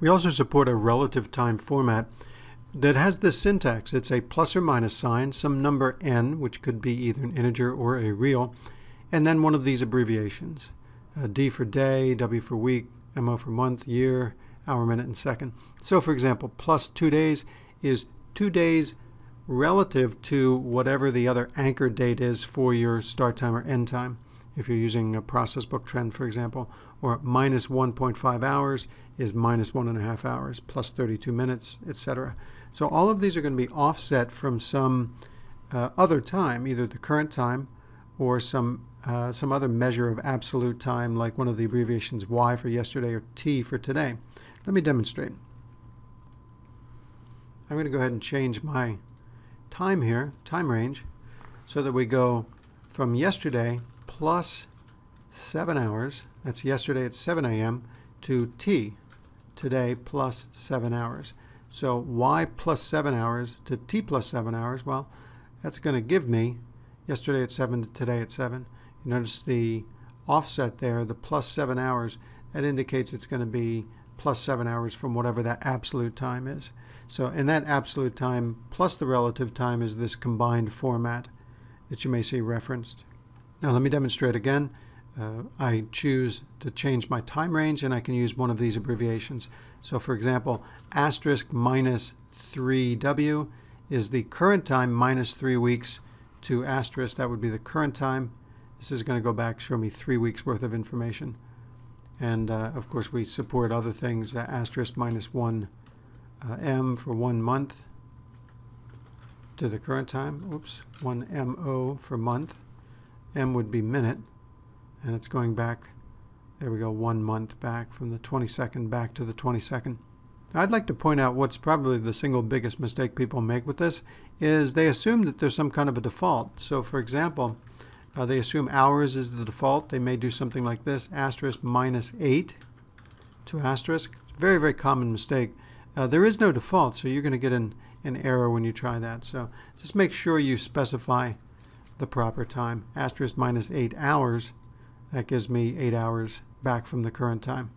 We also support a relative time format that has this syntax. It's a plus or minus sign, some number n, which could be either an integer or a real, and then one of these abbreviations. Uh, D for day, W for week, MO for month, year, hour, minute, and second. So for example, plus two days is two days relative to whatever the other anchor date is for your start time or end time. If you're using a ProcessBook trend, for example, or minus 1.5 hours is minus one and a half hours, plus 32 minutes, etc. So all of these are going to be offset from some uh, other time, either the current time or some uh, some other measure of absolute time, like one of the abbreviations Y for yesterday or T for today. Let me demonstrate. I'm going to go ahead and change my time here, time range, so that we go from yesterday plus 7 hours, that's yesterday at 7 a.m., to T, today plus 7 hours. So Y plus 7 hours to T plus 7 hours, well, that's going to give me yesterday at 7 to today at 7. You notice the offset there, the plus 7 hours, that indicates it's going to be plus 7 hours from whatever that absolute time is. So in that absolute time plus the relative time is this combined format that you may see referenced. Now let me demonstrate again. Uh, I choose to change my time range and I can use one of these abbreviations. So for example, asterisk minus 3W is the current time minus 3 weeks to asterisk, that would be the current time. This is going to go back, show me 3 weeks worth of information. And uh, of course, we support other things, uh, asterisk minus 1 uh, M for one month to the current time. Oops, 1 MO for month. M would be minute. And it's going back, there we go, one month back from the 22nd back to the 22nd. I'd like to point out what's probably the single biggest mistake people make with this is they assume that there's some kind of a default. So for example, uh, they assume hours is the default. They may do something like this, asterisk minus 8 to asterisk. Very, very common mistake. Uh, there is no default, so you're going to get an, an error when you try that. So just make sure you specify the proper time. Asterisk minus 8 hours, that gives me 8 hours back from the current time.